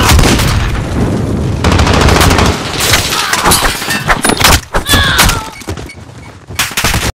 Ah!